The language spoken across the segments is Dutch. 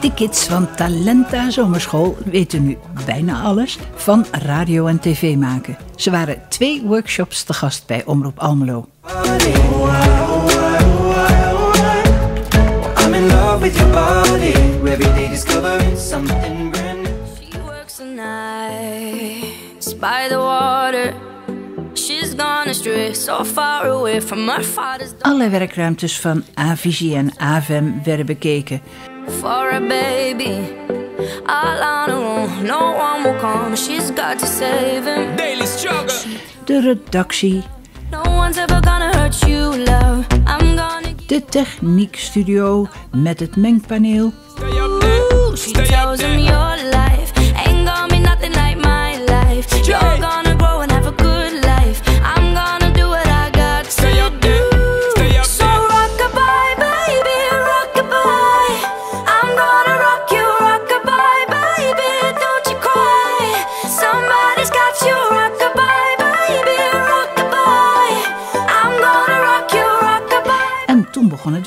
De kids van Talenta Zomerschool weten nu bijna alles van radio en tv maken. Ze waren twee workshops te gast bij Omroep Almelo. I'm in love with your body. Every day discovering something brand new. She works the nights by the water. She's gone astray, so far away from her father's. Alle werkruimtes van Avisie en AVEM werden bekeken. For a baby, all her own, no one will come. She's got to save him. Daily struggle. De redactie. No one's ever gonna hurt you, love. I'm gonna de techniekstudio met het mengpaneel. Ooh, she tells him your life ain't gonna be nothing like my life. You're gonna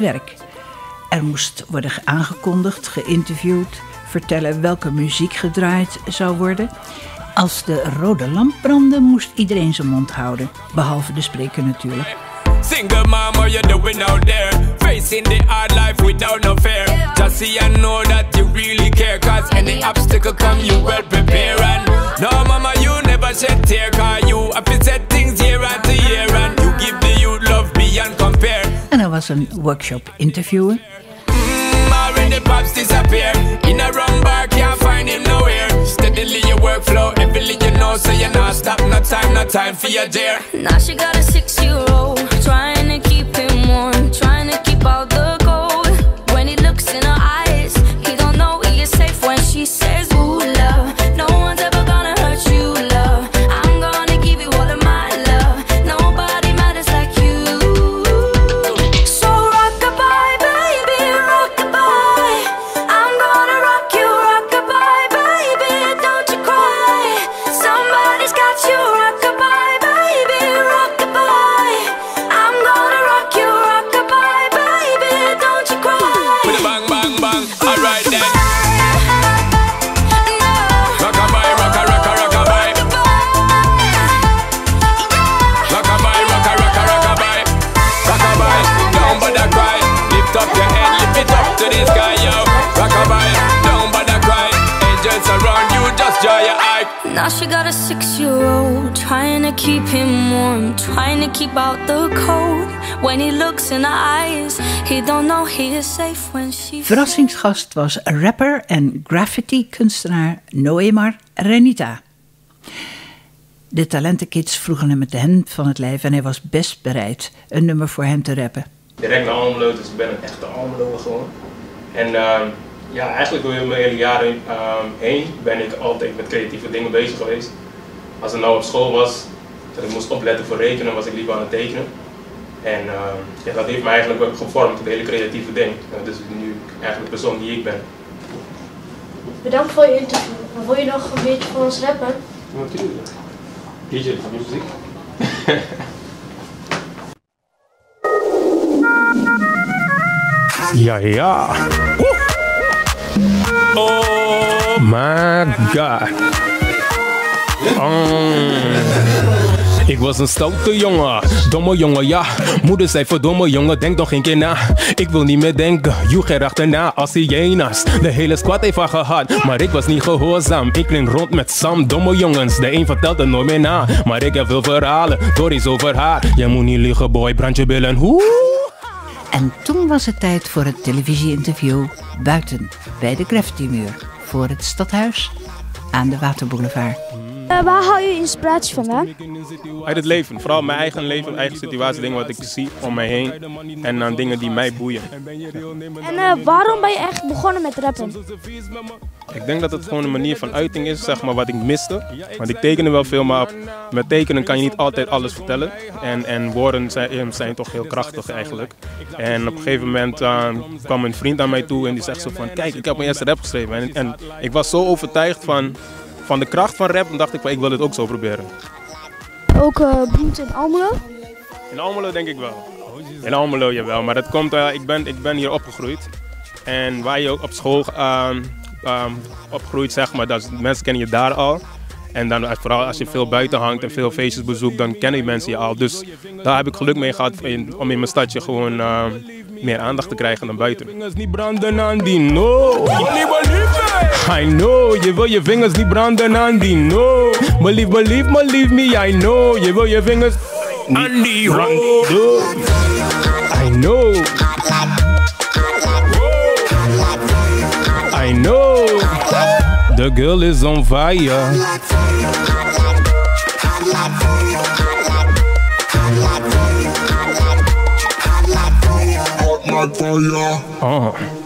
werk. Er moest worden aangekondigd, geïnterviewd, vertellen welke muziek gedraaid zou worden. Als de rode lamp brandde, moest iedereen zijn mond houden. Behalve de spreker natuurlijk. Single mama, you're doing out there. Facing the hard life without no fear. Just see and know that you really care. Cause any obstacle come, you well prepare. And no, mama, you never shed tear. Cause you have was een workshop interviewen. Mm, pops disappear. In a wrong bar, can't find him nowhere. Steadily your workflow, every you know, so you're not stop, no time, no time for your dear. Now she got a six-year-old, trying to Now she got a six-year-old trying to keep him warm, trying to keep out the cold. When he looks in her eyes, he don't know he is safe when she. Verrassingsgast was rapper en graffiti-kunstenaar Noemar Renita. De talentenkids vroegen hem met de hand van het lijf en hij was best bereid een nummer voor hen te rappen. direct naar Almelo, dus ik ben een echte Almelo gewoon. En ehm, ja, eigenlijk door mijn hele jaren ehm, heen ben ik altijd met creatieve dingen bezig geweest. Als het nou op school was, dat ik moest opletten voor rekenen, was ik liever aan het tekenen. En ehm, ja, dat heeft me eigenlijk ook gevormd, het hele creatieve ding. En dus nu eigenlijk de persoon die ik ben. Bedankt voor je interview. Maar wil je nog een beetje voor ons rappen? Natuurlijk. DJ van muziek. Ja, ja. Oh my god. Ik was een stoute jongen, domme jongen, ja. Moeder zei verdomme jongen, denk nog geen keer na. Ik wil niet meer denken, joeg er achterna als hyena's. De hele squad heeft haar gehad, maar ik was niet gehoorzaam. Ik klink rond met Sam, domme jongens. De een vertelt het nooit meer na, maar ik heb veel verhalen. Door iets over haar. Jij moet niet liegen, boy, brand je billen. Hoe? En toen was het tijd voor het televisieinterview buiten bij de Graffiti-muur voor het stadhuis aan de Waterboulevard. Eh, waar haal je inspiratie vandaan? Uit het leven, vooral mijn eigen leven, eigen situatie, dingen wat ik zie om mij heen en dan dingen die mij boeien. En eh, waarom ben je echt begonnen met rappen? Ik denk dat het gewoon een manier van uiting is, zeg maar, wat ik miste. Want ik tekende wel veel, maar met tekenen kan je niet altijd alles vertellen. En, en woorden zijn, zijn toch heel krachtig eigenlijk. En op een gegeven moment eh, kwam een vriend aan mij toe en die zegt zo van, kijk, ik heb mijn eerste rap geschreven. En, en ik was zo overtuigd van, van de kracht van rap, en dacht ik van, ik wil het ook zo proberen. Ook uh, beroemd in Almelo? In Almelo denk ik wel. In Almelo jawel, maar dat komt, eh, ik, ben, ik ben hier opgegroeid. En waar je ook op school um, opgroeit, zeg maar, dat mensen kennen je daar al. En dan vooral als je veel buiten hangt en veel feestjes bezoekt, dan kennen mensen je al. Dus daar heb ik geluk mee gehad om in mijn stadje gewoon uh, meer aandacht te krijgen dan buiten. Vingers niet branden aan die no. I know, je wil je vingers niet branden aan die no. Believe, believe, believe me, I know. Je wil je vingers aan die branden. I know. I know. The girl is on fire. Uh.